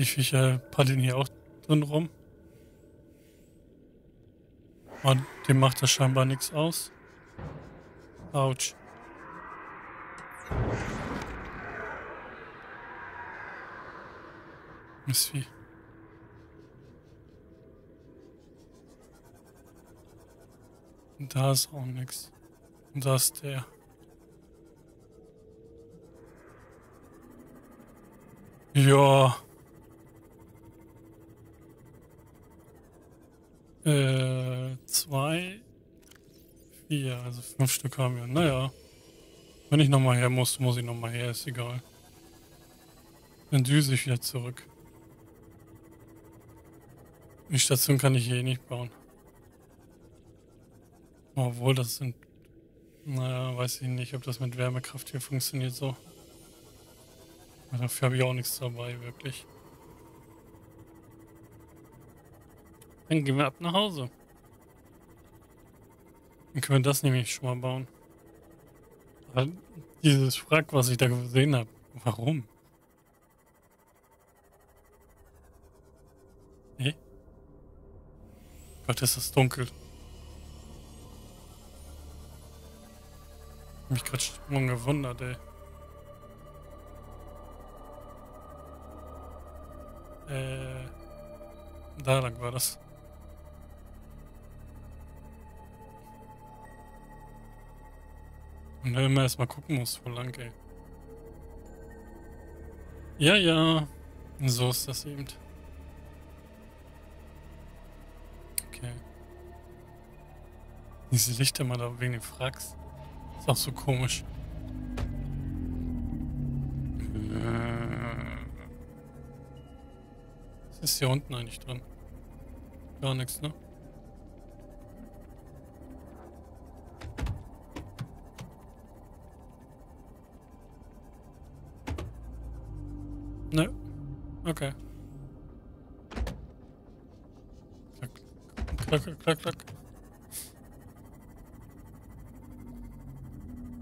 Die Viecher paddeln hier auch drin rum. Und dem macht das scheinbar nichts aus. Autsch. Mistvieh. Und da ist auch nichts. Und da ist der. Ja. Äh, zwei, vier, also fünf Stück haben wir. Naja. Wenn ich nochmal her muss, muss ich nochmal her, ist egal. Dann düse ich wieder zurück. Die Station kann ich hier nicht bauen. Obwohl, das sind... Naja, weiß ich nicht, ob das mit Wärmekraft hier funktioniert so. Dafür habe ich auch nichts dabei, wirklich. Dann gehen wir ab nach Hause. Dann können wir das nämlich schon mal bauen. Aber dieses Wrack, was ich da gesehen habe, warum? Nee? Gott, ist das dunkel. mich gerade schon gewundert, ey. Äh, da lang war das. Und dann immer erstmal gucken muss, wo lang, ey. Ja, ja. So ist das eben. Okay. Diese Lichter mal da wegen den Fracks. Ist auch so komisch. Was ist hier unten eigentlich drin? Gar nichts? Ne.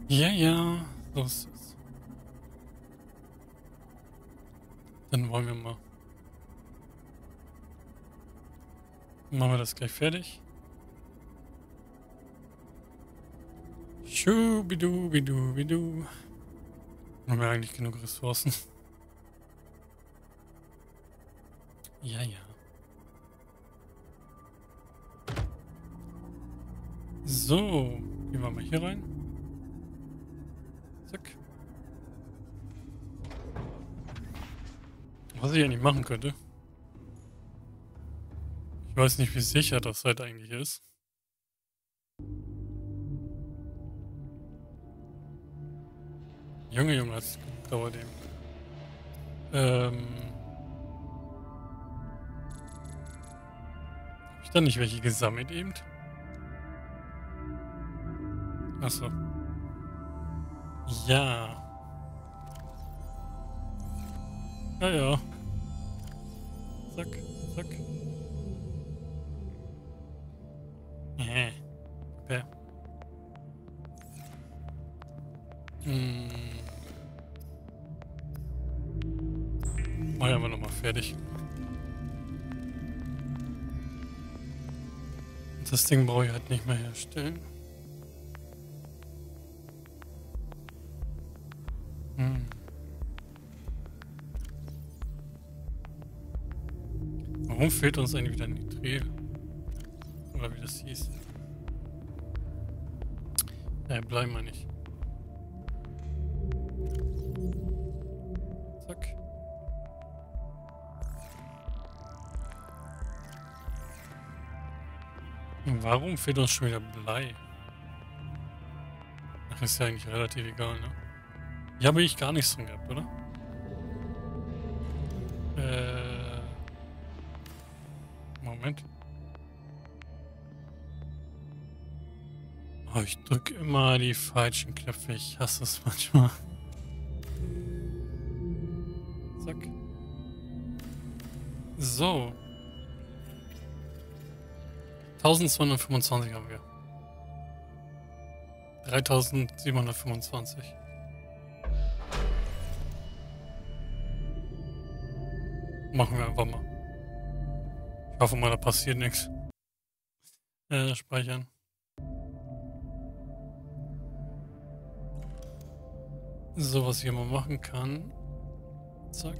Ja, ja, so ist es. Dann wollen wir mal. Machen wir das gleich fertig. Schubidubidubidu. Haben wir eigentlich genug Ressourcen? ja, ja. So, gehen wir mal hier rein. Was ich eigentlich machen könnte. Ich weiß nicht, wie sicher das halt eigentlich ist. Junge, Junge, das dauert eben. Ähm. Hab ich da nicht welche gesammelt eben? Achso. Ja. Ja, ja. Zack, zack. Äh. Okay. Hm. Mach ich einfach nochmal fertig. Das Ding brauche ich halt nicht mehr herstellen. Warum fehlt uns eigentlich wieder Nitril? Oder wie das hieß. Ja, bleiben wir nicht. Zack. Warum fehlt uns schon wieder Blei? Ach, ist ja eigentlich relativ egal, ne? Hier habe ich gar nichts drin gehabt, oder? Oh, ich drücke immer die falschen Knöpfe. Ich hasse es manchmal. Zack. So. 1225 haben wir. 3725. Machen wir einfach mal. Ich hoffe mal, da passiert nichts. Äh, speichern. So, was ich hier mal machen kann. Zack,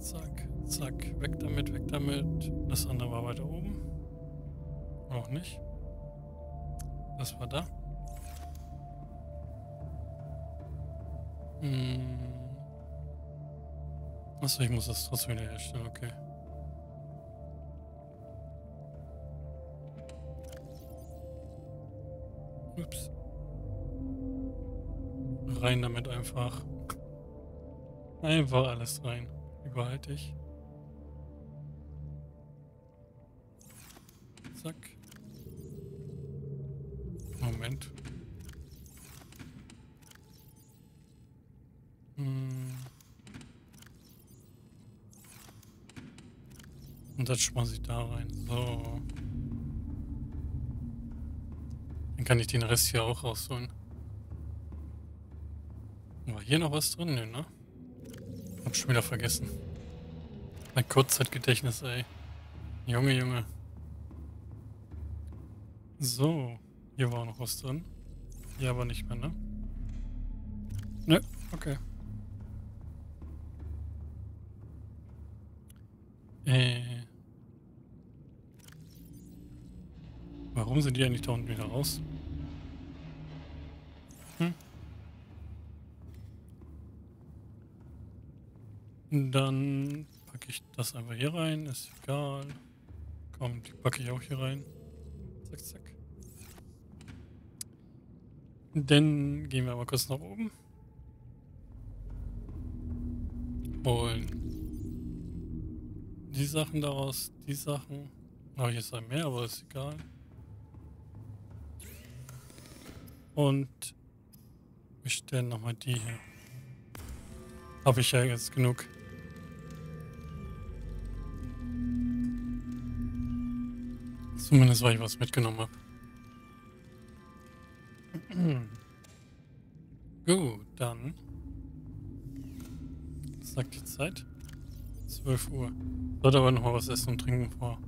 zack, zack. Weg damit, weg damit. Das andere war weiter oben. Auch nicht. Das war da. Hm. Achso, ich muss das trotzdem wieder herstellen, okay. Rein damit einfach. Einfach alles rein. Überhaltig. Zack. Moment. Hm. Und das schmeiße ich da rein. So. Dann kann ich den Rest hier auch rausholen. Hier noch was drin? Nö, ne? Hab schon wieder vergessen. Mein Kurzzeitgedächtnis, ey. Junge, Junge. So. Hier war noch was drin. Hier aber nicht mehr, ne? Ne, okay. Äh. Warum sind die eigentlich da unten wieder raus? Dann packe ich das einfach hier rein, ist egal. Komm, die packe ich auch hier rein. Zack, zack. Dann gehen wir mal kurz nach oben. Holen die Sachen daraus, die Sachen. Habe ich jetzt ein mehr, aber ist egal. Und wir stellen nochmal die hier. Habe ich ja jetzt genug. Zumindest, weil ich was mitgenommen habe. Gut, dann. Was sagt die Zeit? 12 Uhr. Sollte aber noch mal was essen und trinken vor.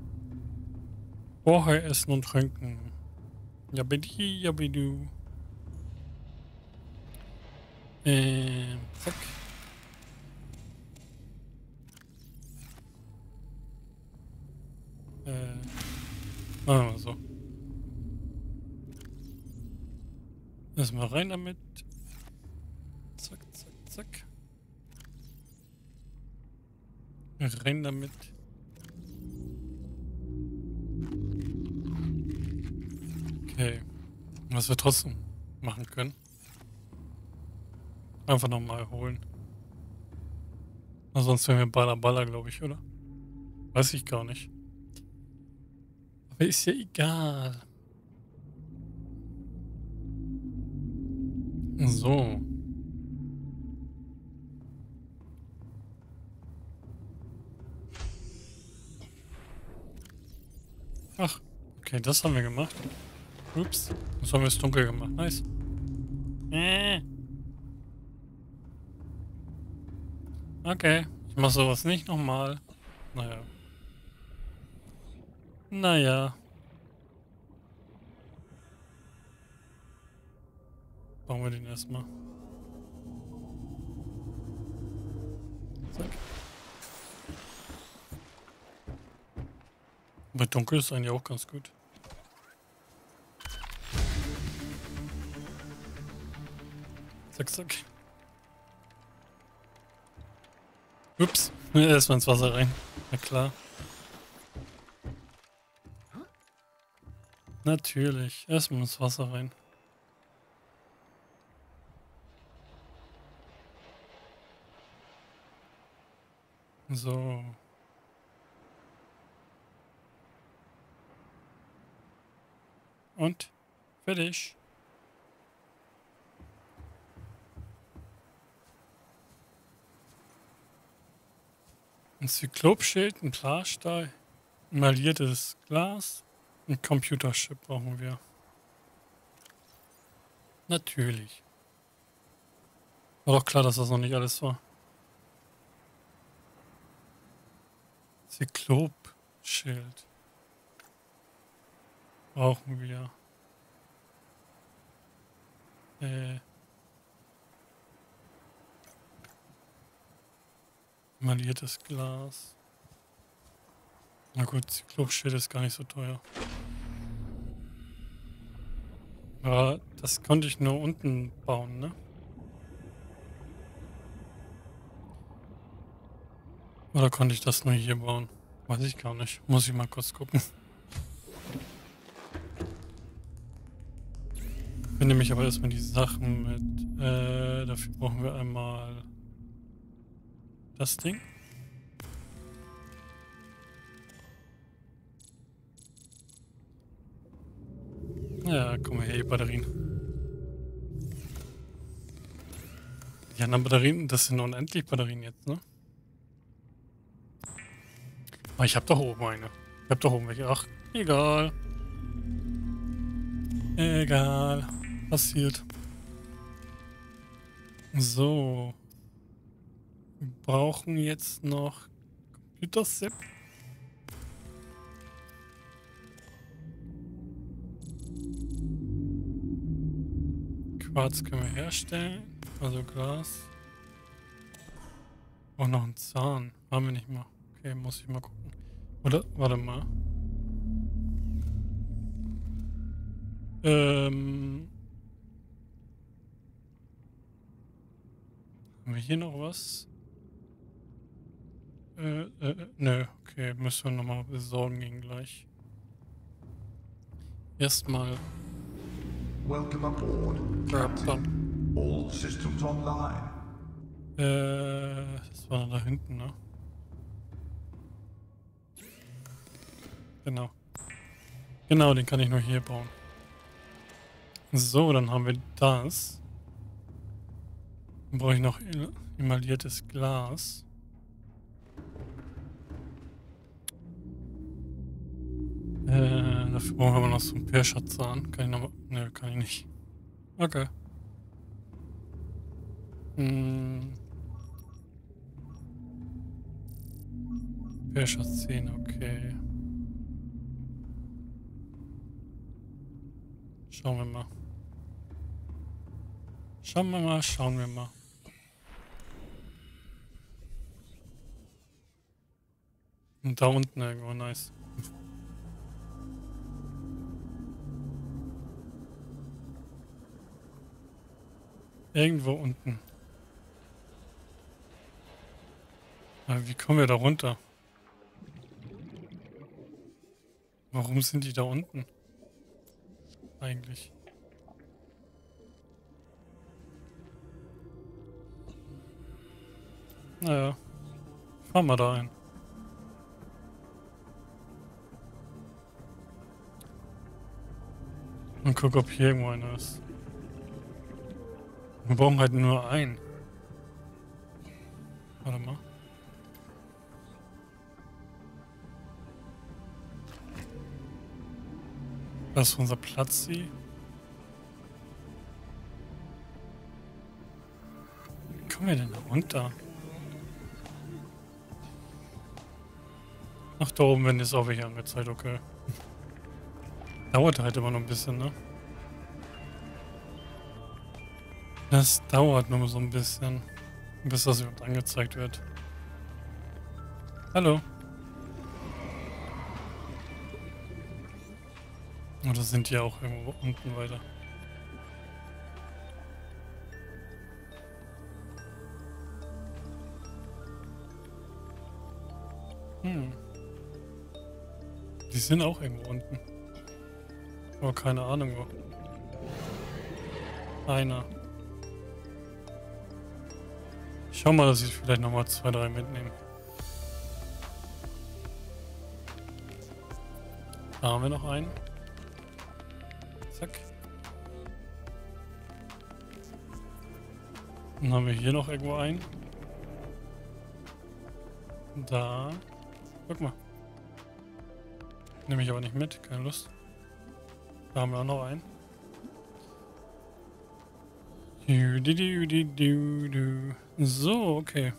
Vorher essen und trinken. Ja, bitte, ja, bitte. Ähm, zack. Äh, machen wir so. Erstmal rein damit. Zack, zack, zack. Rein damit. Okay. Was wir trotzdem machen können. Einfach nochmal holen. Sonst wären wir Baller Baller, glaube ich, oder? Weiß ich gar nicht. Aber ist ja egal. So. Ach, okay, das haben wir gemacht. Ups, das haben wir jetzt dunkel gemacht. Nice. Äh. Okay, ich mach sowas nicht nochmal. Naja. Naja. Bauen wir den erstmal. Zack. Bei dunkel ist eigentlich auch ganz gut. Zack, zack. Ups, erstmal ins Wasser rein. Na klar. Natürlich, erstmal ins Wasser rein. So. Und fertig. Ein Zyklopschild, ein Klarstahl, maliertes Glas, ein Computerchip brauchen wir. Natürlich. War doch klar, dass das noch nicht alles war. Zyklop-Schild. Brauchen wir. Äh. Maliertes Glas. Na gut, Zyklopschild ist gar nicht so teuer. Aber das konnte ich nur unten bauen, ne? Oder konnte ich das nur hier bauen? Weiß ich gar nicht. Muss ich mal kurz gucken. Ich nehme ich aber erstmal die Sachen mit. Äh, dafür brauchen wir einmal das Ding. Ja, komm her, die Batterien. Die anderen Batterien, das sind unendlich Batterien jetzt, ne? Aber ich hab doch oben eine. Ich hab doch oben welche. Ach, egal. Egal. Passiert. So. Wir brauchen jetzt noch Computer-Sip. Quarz können wir herstellen. Also Glas. Auch noch ein Zahn. Haben wir nicht mal. Okay, muss ich mal gucken. Oder? Warte mal. Ähm. Haben wir hier noch was? Äh, äh, nö. Okay, müssen wir nochmal besorgen gegen gleich. Erstmal Welcome aboard, Captain. All systems online. Äh, das war da hinten, ne? Genau. Genau, den kann ich nur hier bauen. So, dann haben wir das. Dann brauche ich noch emailliertes Glas. Äh, dafür brauchen wir aber noch so einen Perschatzahn. Kann ich noch mal... Ne, kann ich nicht. Okay. Hm. Perschatzähne, okay. Schauen wir mal. Schauen wir mal, schauen wir mal. Und da unten irgendwo, nice. Irgendwo unten. Aber wie kommen wir da runter? Warum sind die da unten? Eigentlich. Naja. Fahren wir da ein. Und guck, ob hier irgendwo einer ist. Wir brauchen halt nur einen. Warte mal. Das ist unser Platz hier. Wie kommen wir denn da runter? Ach, da oben werden jetzt auch welche angezeigt, okay. Dauert halt immer noch ein bisschen, ne? Das dauert nur so ein bisschen, bis das überhaupt angezeigt wird. Hallo. Oder sind die auch irgendwo unten weiter? Hm. Die sind auch irgendwo unten. Aber keine Ahnung wo. Einer. Schau mal, dass ich vielleicht nochmal zwei, drei mitnehme. Da haben wir noch einen. Zack. Dann haben wir hier noch irgendwo einen. Da. Guck mal. Nehme ich aber nicht mit, keine Lust. Da haben wir auch noch einen. So, okay.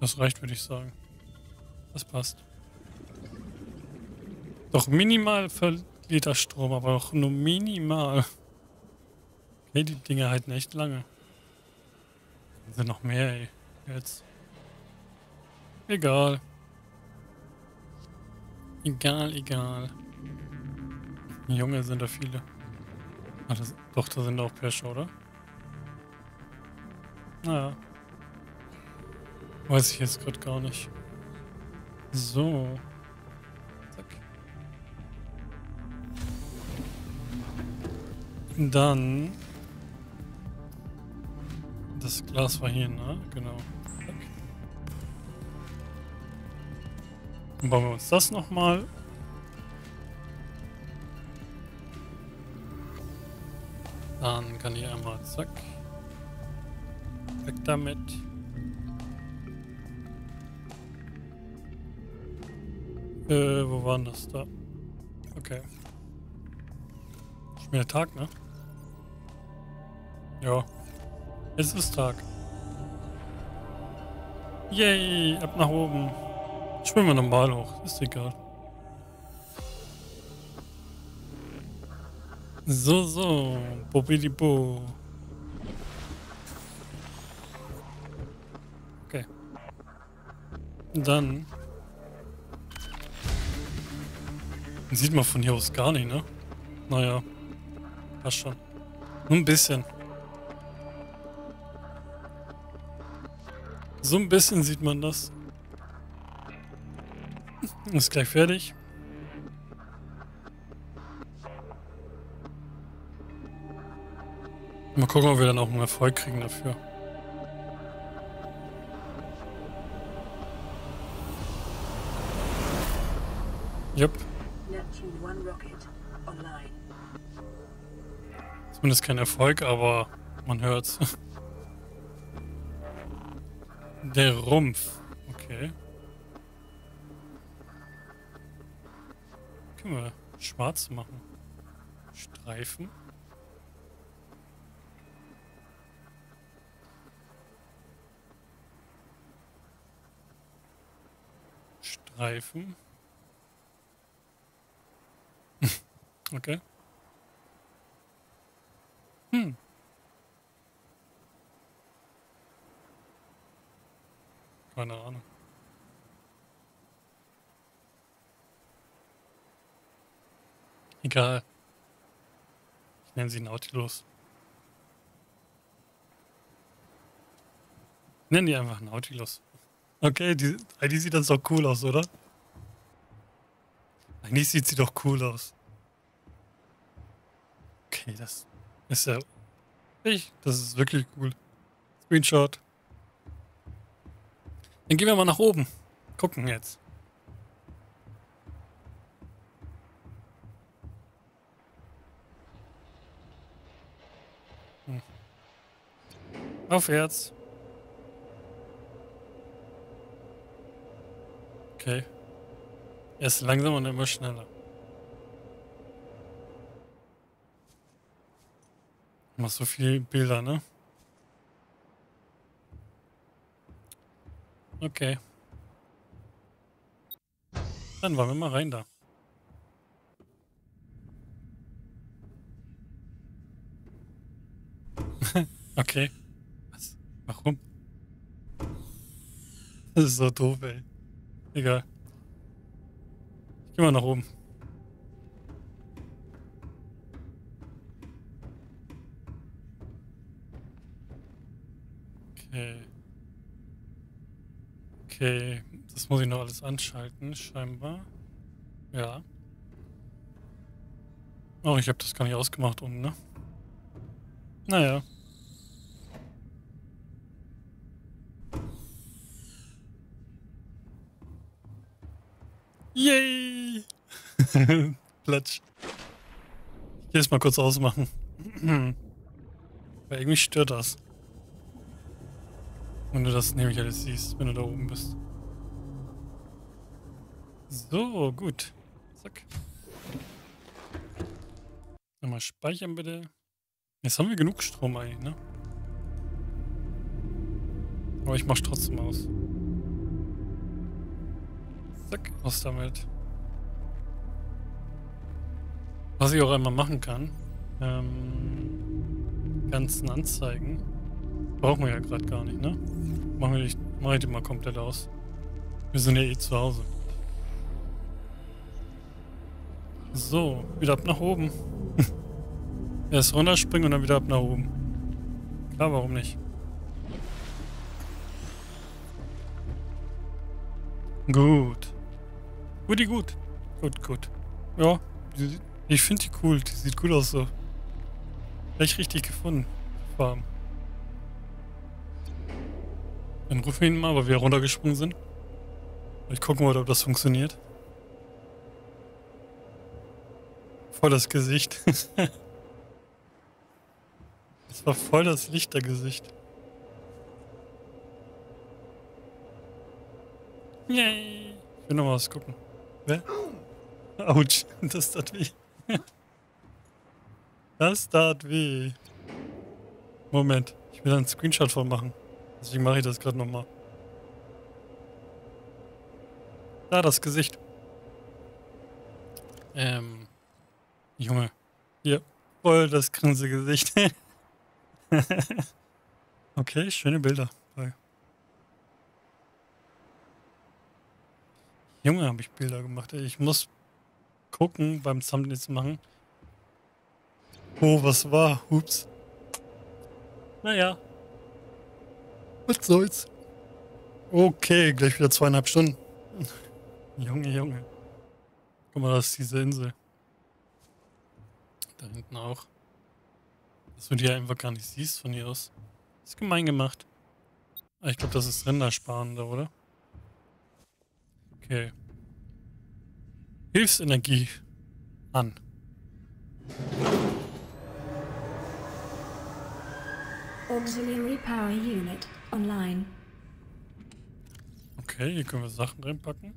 Das reicht, würde ich sagen. Das passt. Doch minimal verliert das Strom, aber auch nur minimal. Okay, die Dinge halten echt lange. Sind noch mehr, ey. Jetzt. Egal. Egal, egal. Junge sind da viele. Ach, das, doch, da sind auch Pesche, oder? Naja. Weiß ich jetzt gerade gar nicht. So. Zack. Dann. Das Glas war hier, ne? Genau. Zack. Dann bauen wir uns das nochmal. Dann kann ich einmal zack. Damit. Äh, wo waren das da? Okay. Ist wieder Tag, ne? Ja. Es ist Tag. Yay, ab nach oben. Schwimmen wir normal hoch, ist egal. So, so. Bobidibo. Okay. Dann Sieht man von hier aus gar nicht, ne? Naja. Passt schon. Nur ein bisschen. So ein bisschen sieht man das. Ist gleich fertig. Mal gucken, ob wir dann auch einen Erfolg kriegen dafür. Yep. Zumindest kein Erfolg, aber man hört's. Der Rumpf. Okay. Können wir schwarz machen. Streifen. Streifen. Okay. Hm. Keine Ahnung. Egal. Ich nenne sie Nautilus. Ich nenne die einfach Nautilus. Okay, die, die sieht dann doch cool aus, oder? Eigentlich sieht sie doch cool aus. Okay, das ist ja... Ich, das ist wirklich cool. Screenshot. Dann gehen wir mal nach oben. Gucken jetzt. Hm. Aufwärts. Okay. Erst langsam und immer schneller. Mach so viele Bilder, ne? Okay. Dann wollen wir mal rein da. okay. Was? Warum? Das ist so doof, ey. Egal. Ich geh mal nach oben. Okay, das muss ich noch alles anschalten, scheinbar. Ja. Oh, ich habe das gar nicht ausgemacht unten, ne? Naja. Yay! Platsch. Ich will es mal kurz ausmachen. Weil irgendwie stört das. Wenn du das nämlich alles siehst, wenn du da oben bist. So, gut. Zack. Nochmal speichern bitte. Jetzt haben wir genug Strom eigentlich, ne? Aber ich mach's trotzdem aus. Zack, aus damit. Was ich auch einmal machen kann, ähm, ganzen Anzeigen. Brauchen wir ja gerade gar nicht, ne? Machen wir die, mach ich die mal komplett aus. Wir sind ja eh zu Hause. So, wieder ab nach oben. Erst runterspringen und dann wieder ab nach oben. Klar, warum nicht? Gut. Guti gut. Gut, gut. Ja, ich finde die cool. Die sieht gut aus so. Vielleicht richtig gefunden. Farm. Dann rufen wir ihn mal, weil wir runtergesprungen sind. Ich gucken mal, ob das funktioniert. Voll das Gesicht. das war voll das Lichtergesicht. Yay. Ich will noch mal was gucken. Wer? Autsch, das tat weh. Das tat weh. Moment, ich will einen Screenshot von machen. Deswegen mache ich das gerade nochmal. Da, das Gesicht. Ähm. Junge. Hier. Voll das Grinsegesicht. okay, schöne Bilder. Junge, habe ich Bilder gemacht. Ich muss gucken beim Thumbnails machen. Oh, was war? Ups. Naja. Was soll's? Okay, gleich wieder zweieinhalb Stunden. Junge, Junge. Guck mal, das ist diese Insel. Da hinten auch. Dass du die ja einfach gar nicht siehst von hier aus. ist gemein gemacht. Ich glaube, das ist rendersparender, oder? Okay. Hilfsenergie an. Auxiliary Power Unit online. Okay, hier können wir Sachen reinpacken.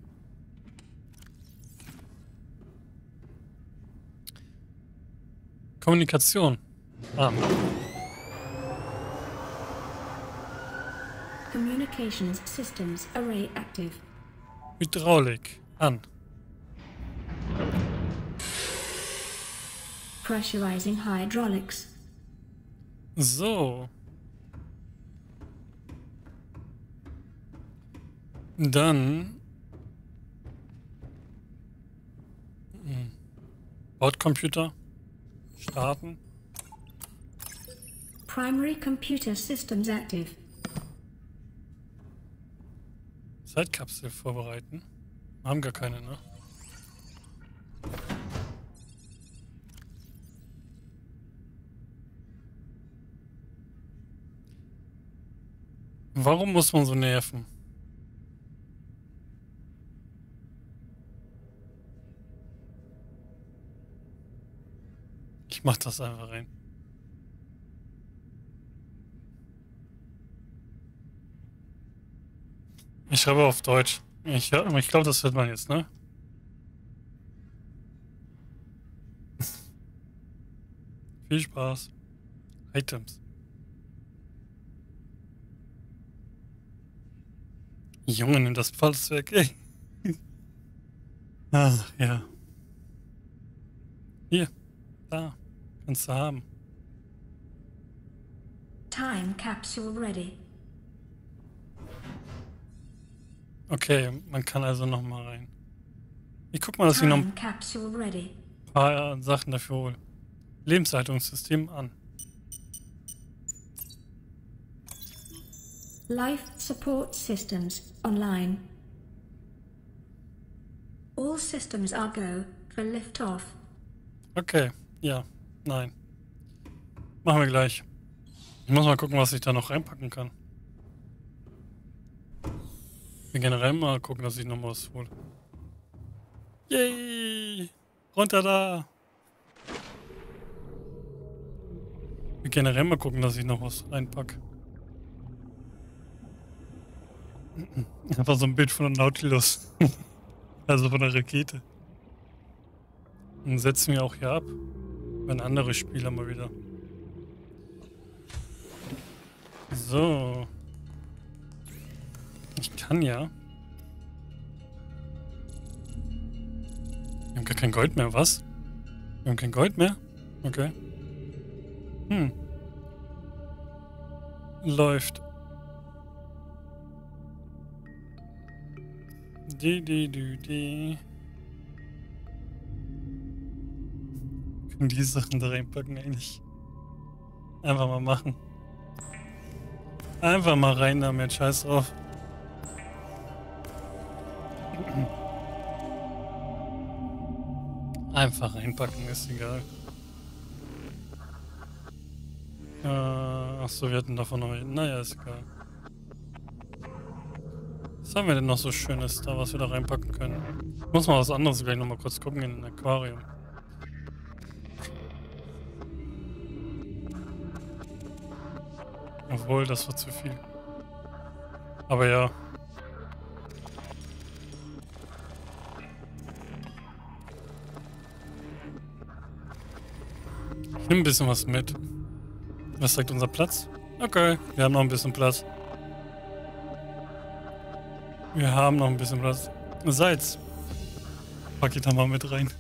Kommunikation. An. Communications Systems Array active. Hydraulik. An. Pressurizing hydraulics. So. Dann. Hm. Bordcomputer. Starten. Primary computer systems active. Zeitkapsel vorbereiten. Haben gar keine, ne? Warum muss man so nerven? Mach das einfach rein. Ich schreibe auf Deutsch. Ich, ich glaube, das wird man jetzt, ne? Viel Spaß. Items. Junge, nimm das Pfalz weg, ey. Ach, ja. Hier, da, kannst du haben. Time capsule ready. Okay, man kann also noch mal rein. Ich guck mal, dass ich noch ein paar Sachen dafür hole. Lebenshaltungssystem an. Life Support Systems online. All systems are go for liftoff. Okay, ja, nein. Machen wir gleich. Ich muss mal gucken, was ich da noch reinpacken kann. Wir generell mal gucken, dass ich noch was hole. Yay! Runter da! Wir generell mal gucken, dass ich noch was reinpacke. Einfach so ein Bild von der Nautilus. also von der Rakete. Und setzen wir auch hier ab. Wenn andere Spieler mal wieder. So. Ich kann ja. Wir haben gar kein Gold mehr, was? Wir haben kein Gold mehr? Okay. Hm. Läuft. Die, die, die, die. Können die Sachen da reinpacken eigentlich? Einfach mal machen. Einfach mal rein damit, scheiß drauf. Einfach reinpacken, ist egal. Äh, achso, wir hatten davon noch... Naja, ist egal. Was haben wir denn noch so Schönes da, was wir da reinpacken können? Ich muss mal was anderes gleich nochmal kurz gucken in ein Aquarium. Obwohl, das war zu viel. Aber ja. Ich nehme ein bisschen was mit. Was sagt unser Platz? Okay, wir haben noch ein bisschen Platz. Wir haben noch ein bisschen Platz. Salz. Pack ich da mal mit rein.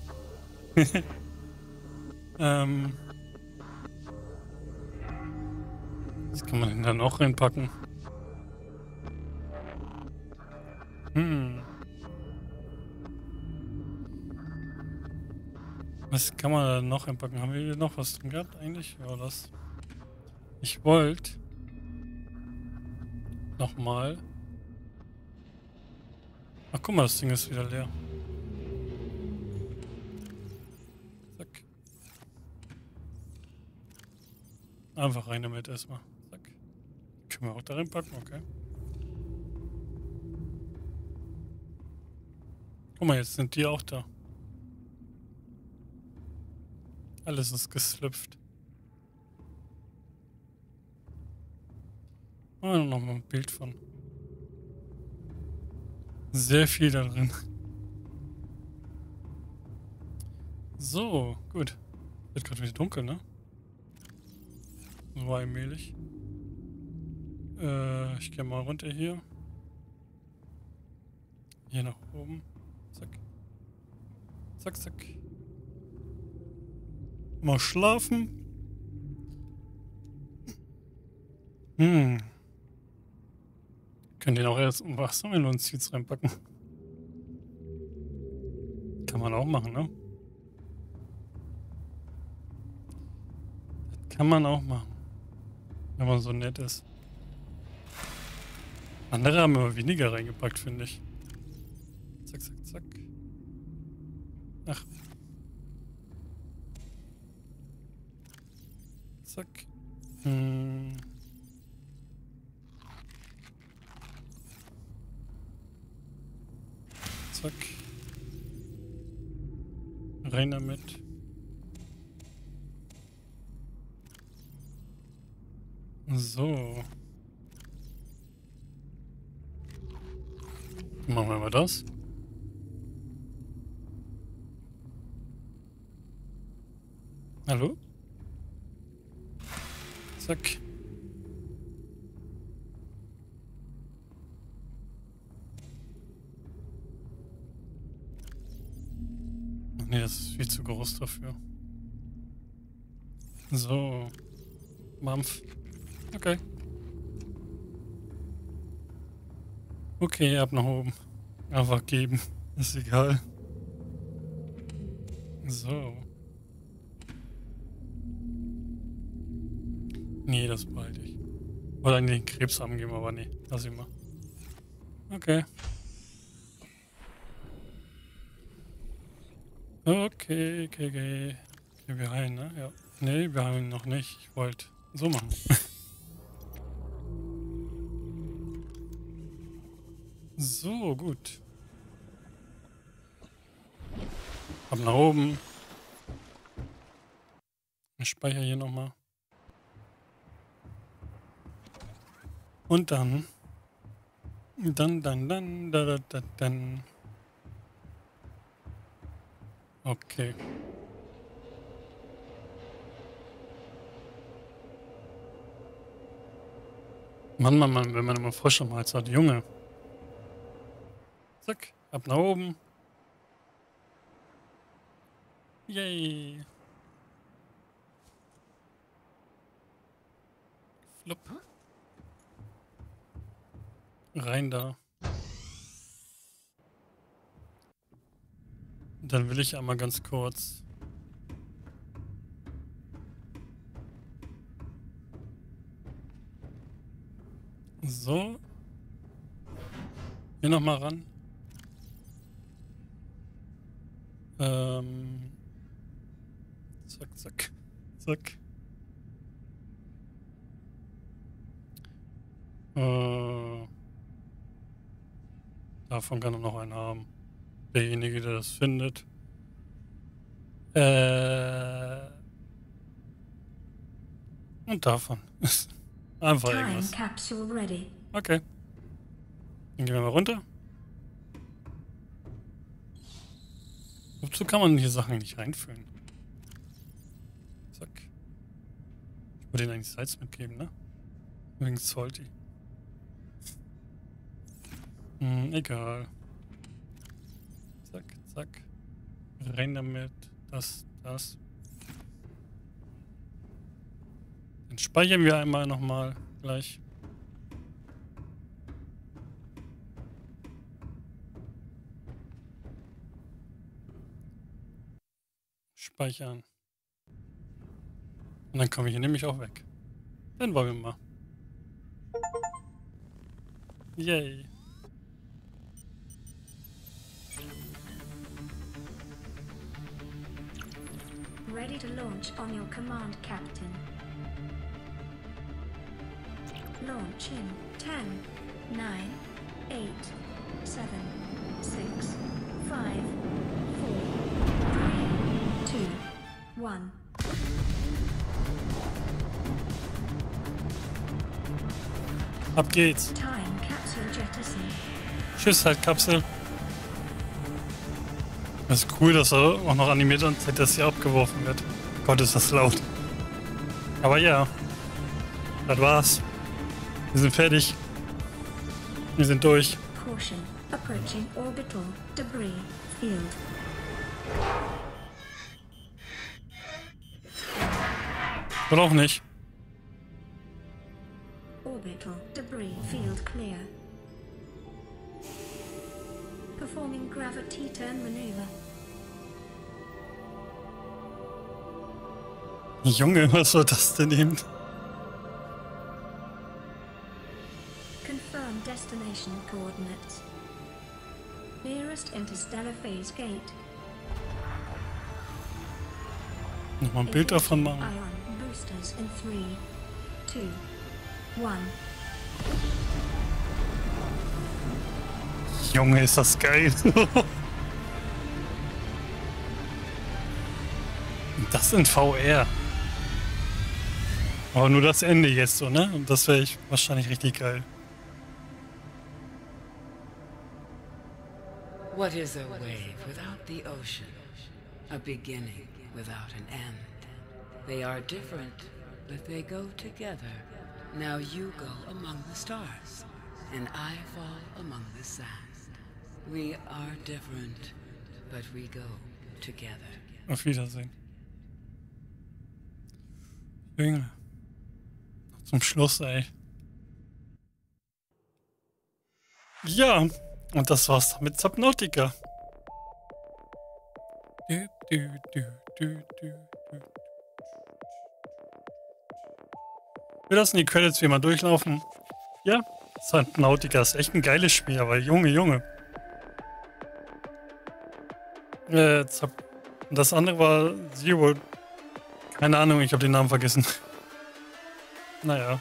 ähm. Kann man denn da noch reinpacken? Hm. Was kann man da noch reinpacken? Haben wir hier noch was drin gehabt eigentlich? Ja, das. Ich wollte nochmal Ach, guck mal, das Ding ist wieder leer. Zack. Einfach rein damit erstmal. Können wir auch darin packen, okay. Guck mal, jetzt sind die auch da. Alles ist geslüpft. Oh, noch mal ein Bild von. Sehr viel da drin. So, gut. Wird gerade wieder dunkel, ne? So allmählich. Äh, ich gehe mal runter hier. Hier nach oben. Zack. Zack, zack. Mal schlafen. Hm. Können den auch erst um Wassermelonseeds reinpacken. Kann man auch machen, ne? Das kann man auch machen. Wenn man so nett ist. Andere haben immer weniger reingepackt, finde ich. Zack, zack, zack. Ach. Zack. Hm. Zack. Rein damit. So. Machen wir mal das. Hallo? Zack. Nee, das ist viel zu groß dafür. So. Mampf. Okay. Okay, ab nach oben. Einfach geben. Ist egal. So. Nee, das behalte ich. Wollte eigentlich den Krebs angeben, aber nee. Lass ich mal. Okay. Okay, okay, okay. Okay, wir heilen, ne? Ja. Nee, wir heilen noch nicht. Ich wollte so machen. so, gut. Ab nach oben. Ich speichere hier nochmal. Und dann. Dann, dann, dann, dann, dann, dann. Okay. Mann, Mann, Mann, wenn man immer frisch am Hals hat. Junge. Zack, ab nach oben. Yay. Flup. Rein da. Dann will ich einmal ganz kurz So. Hier nochmal ran. Ähm. Zack, zack, zack. Äh, davon kann er noch einen haben. Derjenige, der das findet. Äh, und davon. Einfach irgendwas. Okay. Dann gehen wir mal runter. Wozu kann man hier Sachen nicht reinfüllen? Zack. Ich wollte denen eigentlich Salz mitgeben, ne? Wegen Salty. Hm, egal. Zack, zack. Rein damit. Das, das. Dann speichern wir einmal nochmal gleich. Speichern. Und dann komme ich hier nämlich auch weg. Dann wollen wir mal. Yay. Ready to launch on your command, Captain. Launch in 10, 9, 8, 7, 6, 5, 1. Ab geht's. Tschüss halt, Kapsel. Das ist cool, dass er auch noch animiert und dass hier abgeworfen wird. Gott, ist das laut. Aber ja, das war's. Wir sind fertig. Wir sind durch. Caution. Approaching orbital debris field. Oder auch nicht. Orbital debris field clear. Performing gravity turn maneuver. Junge, was war das denn eben? destination coordinates. Nearest interstellar phase gate. Nochmal ein Bild davon machen. Boosters in 3, 2, 1. Junge, ist das geil. das in VR. Aber nur das Ende jetzt so, ne? Und das wäre ich wahrscheinlich richtig geil. What is a wave without the ocean? A beginning without an end. They are different, but they go together. Now you go among the stars, and I fall among the sand. We are different, but we go together. Auf Wiedersehen. Junge. Zum Schluss, ey. Ja, Und das war's mit Subnautica. Du, du, du, Wir lassen die Credits wie immer durchlaufen. Ja, Subnautica ist echt ein geiles Spiel, aber Junge, Junge. Äh, das andere war Zero. Keine Ahnung, ich habe den Namen vergessen. naja,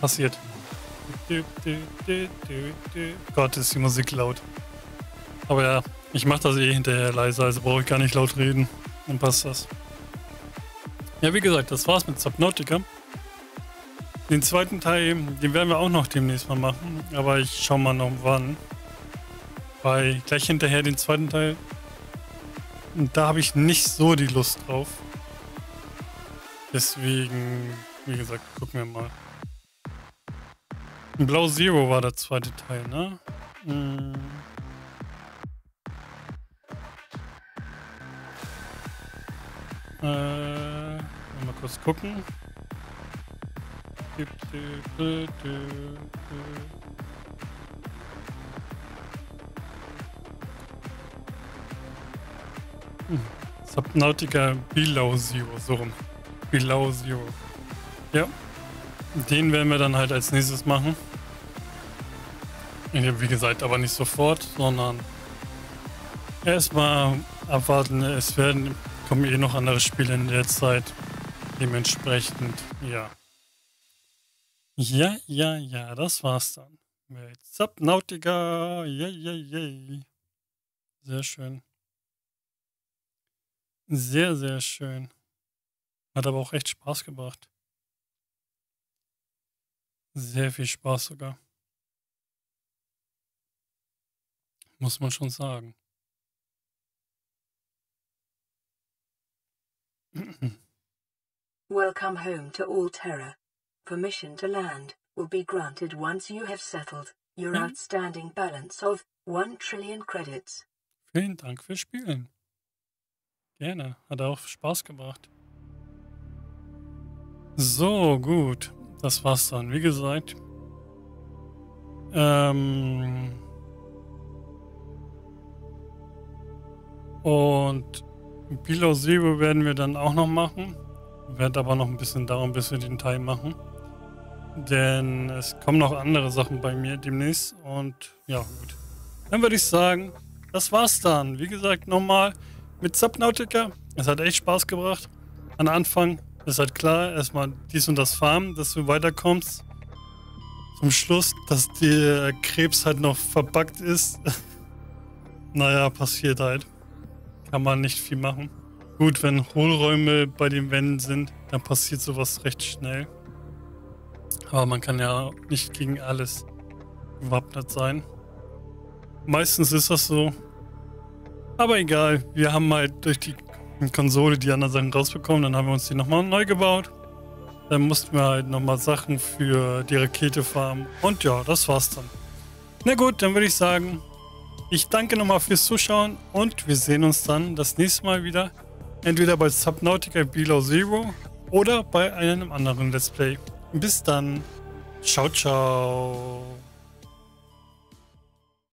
passiert. Gott, ist die Musik laut. Aber ja, ich mache das eh hinterher leise, also brauche ich gar nicht laut reden. Dann passt das. Ja, wie gesagt, das war's mit Subnautica. Den zweiten Teil, den werden wir auch noch demnächst mal machen. Aber ich schau mal noch wann. Weil gleich hinterher den zweiten Teil. Und da habe ich nicht so die Lust drauf. Deswegen, wie gesagt, gucken wir mal. Blau Zero war der zweite Teil, ne? Hm. Äh, mal kurz gucken. Hm. Subnautica Zero, so rum. Zero. Ja. Den werden wir dann halt als nächstes machen. Wie gesagt, aber nicht sofort, sondern erstmal abwarten. Es werden, kommen eh noch andere Spiele in der Zeit. Dementsprechend, ja. Ja, ja, ja, das war's dann. Mit Subnautica. Yay, yay, yay. Sehr schön. Sehr, sehr schön. Hat aber auch echt Spaß gebracht. Sehr viel Spaß sogar. Muss man schon sagen. Welcome home to all terror. Permission to land will be granted once you have settled your hm? outstanding balance of 1 trillion credits. Vielen Dank fürs Spielen. Gerne, hat auch Spaß gebracht. So, gut. Das war's dann. Wie gesagt. Ähm. Und Below Zero werden wir dann auch noch machen. Werde aber noch ein bisschen darum, bis wir den Teil machen. Denn es kommen noch andere Sachen bei mir demnächst. Und ja, gut. Dann würde ich sagen, das war's dann. Wie gesagt, nochmal mit Subnautica. Es hat echt Spaß gebracht. Am Anfang ist halt klar, erstmal dies und das Farmen, dass du weiterkommst. Zum Schluss, dass der Krebs halt noch verbuggt ist. naja, passiert halt. Kann man nicht viel machen. Gut, wenn Hohlräume bei den Wänden sind, dann passiert sowas recht schnell. Aber man kann ja nicht gegen alles gewappnet sein. Meistens ist das so. Aber egal, wir haben halt durch die Konsole die anderen Sachen rausbekommen, dann haben wir uns die nochmal neu gebaut. Dann mussten wir halt nochmal Sachen für die Rakete farmen. Und ja, das war's dann. Na gut, dann würde ich sagen, ich danke nochmal fürs Zuschauen und wir sehen uns dann das nächste Mal wieder. Entweder bei Subnautica Below Zero oder bei einem anderen Let's Play. Bis dann. Ciao, ciao.